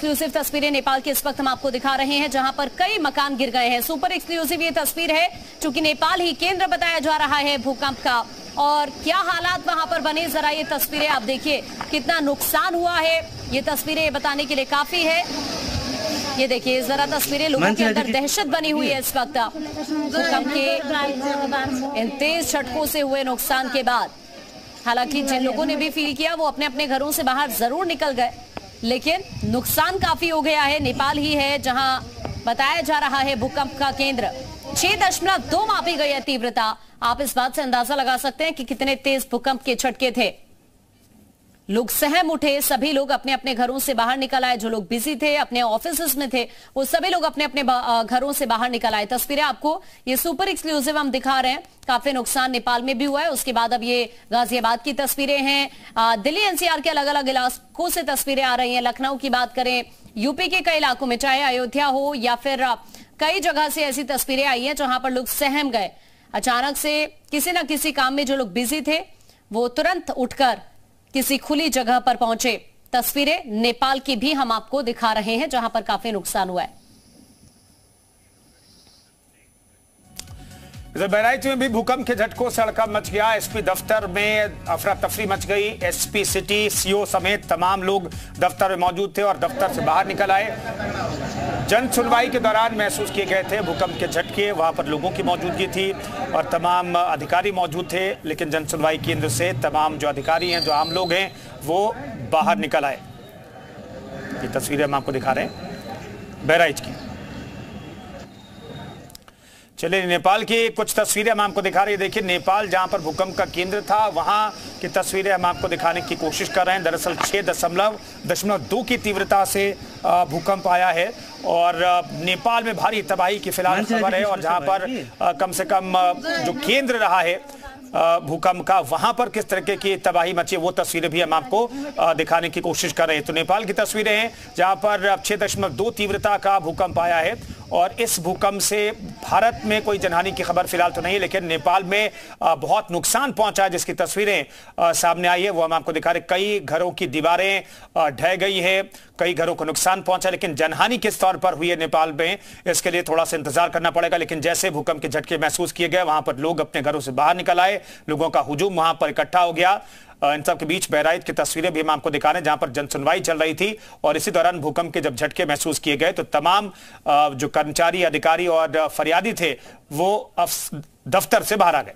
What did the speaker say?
Exclusive तस्वीरें नेपाल की इस वक्त हम आपको दिखा रहे हैं जहाँ पर कई मकान गिर गए हैं। सुपर एक्सक्लूसिव ये तस्वीर है क्योंकि नेपाल ही केंद्र बताया जा रहा है भूकंप का। और क्या हालात वहाँ पर बने जरा ये तस्वीरें आप देखिए कितना नुकसान हुआ है। ये तस्वीरें बताने के लिए काफ़ी है। ये देखिए जरा तस्वीरें लोगों के अंदर दहशत बनी हुई है इस वक्त। भूकंप के इन तेज झटकों से हुए नुकसान के बाद हालाँकि जिन लोगों ने भी फील किया वो अपने अपने घरों से बाहर ज़रूर निकल गए। लेकिन नुकसान काफ़ी हो गया है। नेपाल ही है जहाँ बताया जा रहा है भूकंप का केंद्र। छह दशमलव दो मापी गई है तीव्रता। आप इस बात से अंदाज़ा लगा सकते हैं कि कितने तेज भूकंप के झटके थे। लोग सहम उठे, सभी लोग अपने अपने घरों से बाहर निकल आए। जो लोग बिज़ी थे, अपने ऑफ़िस में थे, वो सभी लोग अपने अपने घरों से बाहर निकल आए। तस्वीरें आपको ये सुपर एक्सक्लूसिव हम दिखा रहे हैं। काफ़ी नुकसान नेपाल में भी हुआ है। उसके बाद अब ये गाजियाबाद की तस्वीरें हैं। दिल्ली एनसीआर के अलग अलग इलाकों से तस्वीरें आ रही हैं। लखनऊ की बात करें, यूपी के कई इलाकों में, चाहे अयोध्या हो या फिर कई जगह से ऐसी तस्वीरें आई हैं जहाँ पर लोग सहम गए। अचानक से किसी न किसी काम में जो लोग बिज़ी थे, वो तुरंत उठकर किसी खुली जगह पर पहुँचे। तस्वीरें नेपाल की भी हम आपको दिखा रहे हैं, जहाँ पर काफ़ी नुकसान हुआ है। बहराइच में भी भूकंप के झटकों से हड़का मच गया। एसपी दफ्तर में अफरा तफरी मच गई। एसपी सिटी सीओ समेत तमाम लोग दफ्तर में मौजूद थे और दफ्तर से बाहर निकल आए। जन सुनवाई के दौरान महसूस किए गए थे भूकंप के झटके। वहाँ पर लोगों की मौजूदगी थी और तमाम अधिकारी मौजूद थे, लेकिन जन सुनवाई केंद्र से तमाम जो अधिकारी हैं, जो आम लोग हैं, वो बाहर निकल आए। ये तस्वीरें हम आपको दिखा रहे हैं। बहराइच की। चलिए नेपाल की कुछ तस्वीरें हम आपको दिखा रहे हैं। देखिए नेपाल जहाँ पर भूकंप का केंद्र था वहाँ की तस्वीरें हम आपको दिखाने की कोशिश कर रहे हैं। दरअसल छह दशमलव दशमलव दो की तीव्रता से भूकंप आया है और नेपाल में भारी तबाही की फ़िलहाल खबर है और जहाँ पर कम से कम जो केंद्र रहा है भूकंप का वहाँ पर किस तरीके की तबाही मची है वो तस्वीरें भी हम आपको दिखाने की कोशिश कर रहे हैं। तो नेपाल की तस्वीरें हैं जहाँ पर छह दशमलव दो तीव्रता का भूकंप आया है और इस भूकंप से भारत में कोई जनहानि की खबर फ़िलहाल तो नहीं है लेकिन नेपाल में बहुत नुकसान पहुँचा है, जिसकी तस्वीरें सामने आई है। वो हम आपको दिखा रहे कई घरों की दीवारें ढह गई है। कई घरों को नुकसान पहुँचा, लेकिन जनहानि किस तौर पर हुई है नेपाल में, इसके लिए थोड़ा सा इंतज़ार करना पड़ेगा। लेकिन जैसे भूकंप के झटके महसूस किए गए, वहाँ पर लोग अपने घरों से बाहर निकल आए, लोगों का हुजूम वहाँ पर इकट्ठा हो गया। इन सब के बीच बहराइच की तस्वीरें भी हम आपको दिखा रहे हैं, जहाँ पर जनसुनवाई चल रही थी, और इसी दौरान भूकंप के जब झटके महसूस किए गए तो तमाम जो कर्मचारी, अधिकारी और फरियादी थे, वो दफ्तर से बाहर आ गए।